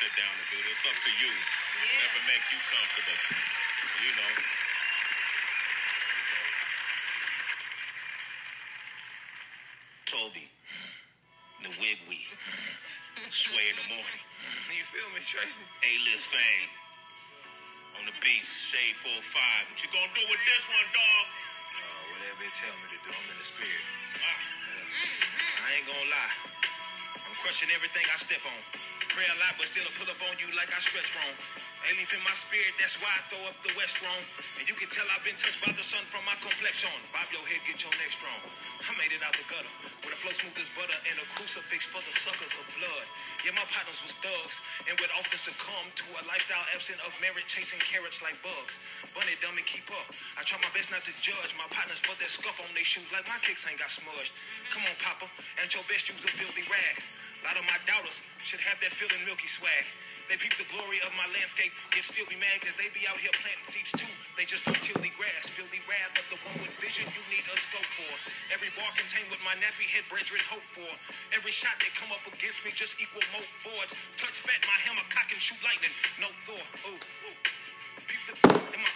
sit down and do this. It's up to you. Whatever make you comfortable. You know. Tobe, the wigwee, sway in the morning. You feel me, Tracy? A-list fame. On the beast, shade 4-5. What you gonna do with this one, dog? Uh, whatever it tell me to do, I'm in the spirit. I ain't gonna lie. I'm crushing everything I step on. Pray a lot, but still I pull up on you like I stretch wrong. Ain't leaving my spirit, that's why I throw up the West wrong. And you can tell I've been touched by the sun from my complexion. Bob your head, get your neck strong. I made it out the gutter with a flow smooth as butter and a crucifix for the suckers of blood. Yeah, my partners was thugs and would often succumb to a lifestyle absent of merit, chasing carrots like bugs. Bunny dummy, keep up. I try my best not to judge my partners for their scuff on their shoes like my kicks ain't got smudged. Come on, Papa, and your best use a filthy rag. A lot of my doubters should have that feeling milky swag. They peep the glory of my landscape, yet still be mad cause they be out here planting seeds too. They just don't till the grass, feel the wrath of the one with vision you need a scope for. Every bar contained what my nappy head brethren hope for. Every shot that come up against me just equal more boards. Touch fat, my hammer cock and shoot lightning. No Thor. Ooh, ooh. In my.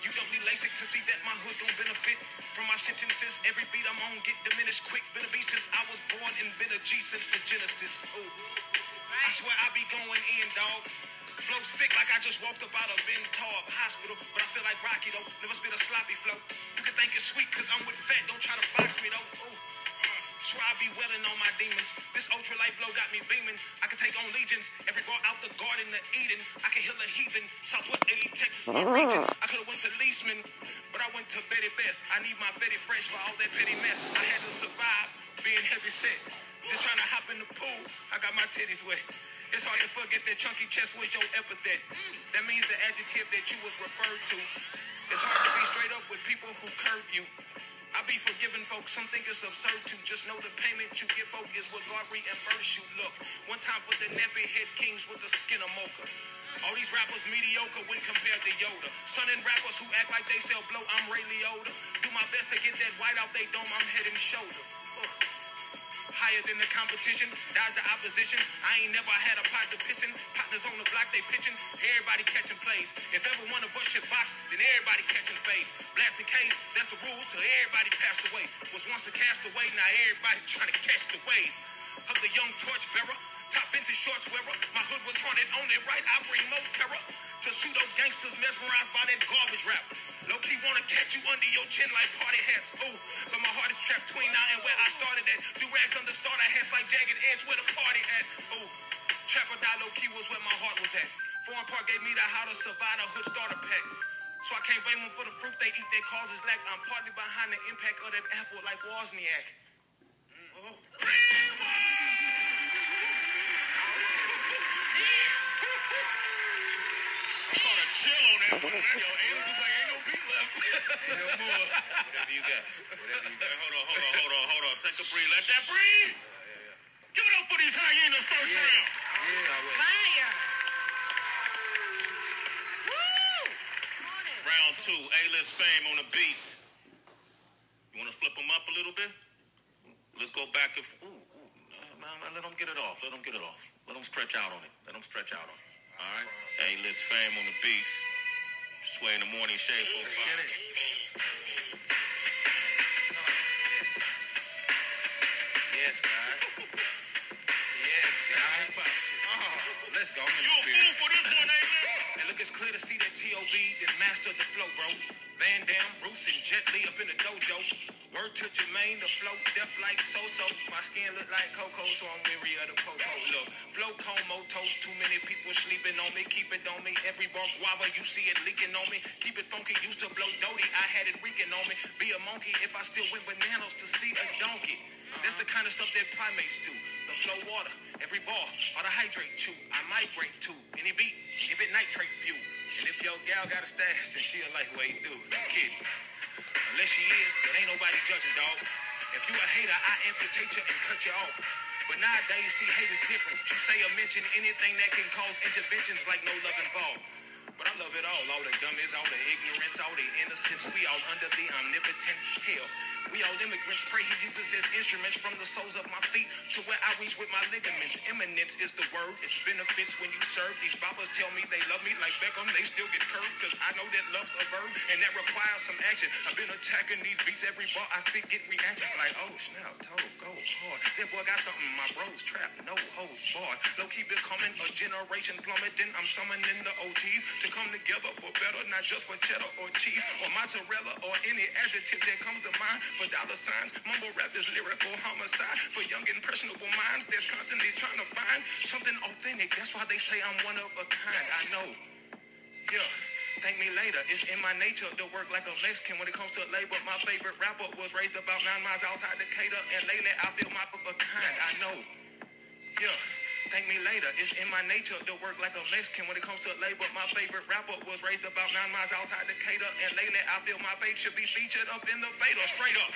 You don't need LASIK to see that my hood don't benefit from my sentences. Every beat I'm on get diminished quick. Been a beast since I was born and been a G since the Genesis. Ooh. I swear I be going in, dog. Flow sick like I just walked up out of Ben Taub Hospital, but I feel like Rocky though. Never spit a sloppy flow. You can think it's sweet cause I'm with fat. Don't try to box me though. Ooh. Swear I be welling on my demons. This ultralight flow got me beaming. I can take on legions. Every bar out the garden of Eden. I can heal a heathen. Southwest 80 Texas, region. I could have went to Leesman, but I went to Betty Best. I need my Betty Fresh for all that petty mess. I had to survive being heavy set. Just trying to hop in the pool. I got my titties wet. It's hard to forget that chunky chest was your epithet. That means the adjective that you was referred to. It's hard to people who curve you. I be forgiving folks, some think it's absurd to just know the payment you give folk is what God reimburse you. Look, one time for the nappy head kings with the skin of mocha. All these rappers mediocre when compared to Yoda. Son and rappers who act like they sell blow, I'm Ray Liotta. Do my best to get that white out they dome, I'm head and shoulders. Ugh. Higher than the competition, dodge the opposition. I ain't never had a pot partner pissing. Partners on the block, they pitching. Everybody catching plays. If ever one of us should box, then everybody catching phase. Blasting case, that's the rule till everybody pass away. Was once a castaway, now everybody trying to catch the wave. Of the young torch bearer, shorts wearer. My hood was haunted on it right. I bring more terror to pseudo gangsters mesmerized by that garbage rap. Low key wanna catch you under your chin like party hats. Ooh, but my heart is trapped between now and where I started at. Do rags under starter hats like jagged edge where the party at. Ooh, trap or die key was where my heart was at. Forum Park gave me the how to survive a hood starter pack. So I can't blame them for the fruit they eat that causes lack. I'm partly behind the impact of that apple like Wozniak. Mm, oh. Chill on that one. Yo, like, ain't no beat left. Whatever you got. Whatever you got. Hold on, hold on, hold on, hold on. Take a breathe. Let that breathe. Give it up for these hyenas Yeah. Yeah. Fire. Round two, fame on the beats. You want to flip them up a little bit? Let's go back. Ooh, ooh. Let them get it off. Let them get it off. Let them stretch out on it. Let them stretch out on it. All right? A-list fame on the beats. Sway in the morning, shade for Let's get it. Yes, God. Yes, God. Oh, let's go. I'm in the spirit. It's clear to see that T.O.B. then mastered the flow, bro. Van Damme, Bruce, and Jet Li up in the dojo. Word to Jermaine, the flow, deaf like so-so. My skin look like Coco, so I'm weary of the popo. Look, flow como toast, too many people sleeping on me. Keep it on me. Every bar guava, you see it leaking on me. Keep it funky, used to blow doty. I had it reeking on me. Be a monkey if I still went bananas to see a donkey. That's the kind of stuff that primates do. The flow water, every bar, ought to hydrate chew. I migrate to any beat, give it nitrate fuel. And if your gal got a stash, then she'll like what he do. No kidding. Unless she is, but ain't nobody judging, dog. If you a hater, I amputate you and cut you off. But nowadays, see, hate is different. You say or mention anything that can cause interventions like no love involved. But I love it all. All the dummies, all the ignorance, all the innocence. We all under the omnipotent hell. We all immigrants, pray he uses his instruments from the soles of my feet to where I reach with my ligaments. Eminence is the word, it's benefits when you serve. These boppers tell me they love me like Beckham, they still get curved, cause I know that love's a verb, and that requires some action. I've been attacking these beats, every bar I spit get reactions like, oh snap, toe, go hard. That boy got something, my bros trapped, no hose barred. Low key becoming a generation plummeting. I'm summoning the OGs to come together for better, not just for cheddar or cheese or mozzarella or any adjective that comes to mind. For dollar signs, mumble rap is lyrical homicide. For young impressionable minds that's constantly trying to find something authentic. That's why they say I'm one of a kind. I know. Yeah. Thank me later. It's in my nature to work like a Mexican when it comes to labor. My favorite rapper was raised about nine miles outside Decatur, and lately I feel my of a kind. I know. Yeah. Thank me later. It's in my nature to work like a Mexican when it comes to labor. My favorite rapper was raised about nine miles outside Decatur, and lately I feel my faith should be featured up in the Fader. Straight up.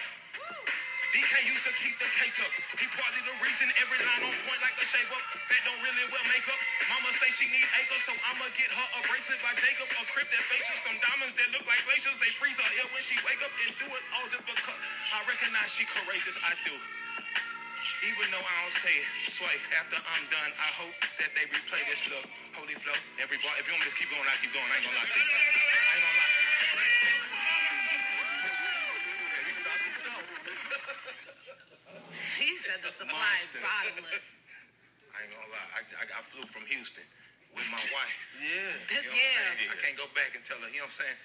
DK used to keep the cake up. He partly the reason every line on point like a shape up. That don't really well make up. Mama say she need acres, so I'ma get her a bracelet by Jacob. A crib that's spacious, some diamonds that look like glaciers. They freeze her ear when she wake up and do it all just because I recognize she courageous. I do. Even though I don't say it, sway. After I'm done, I hope that they replay this look. Holy flow, every bar. If you want me to keep going, I keep going. I ain't gonna lie to you. I ain't gonna lie to you. He stopped himself. He said the supply is Monster. bottomless. I ain't gonna lie. I, I, I flew from Houston with my wife. Yeah. You know what I'm Yeah. saying? I can't go back and tell her, you know what I'm saying?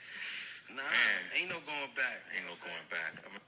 Nah, Man. ain't no going back. Ain't no going back. I mean,